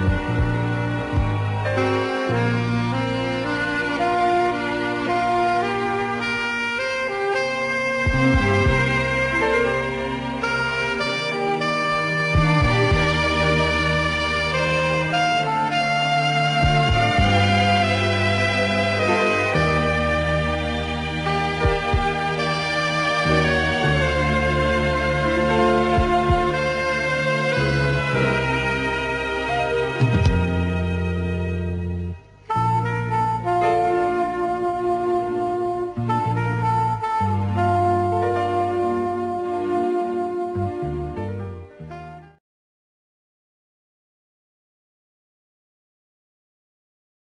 Música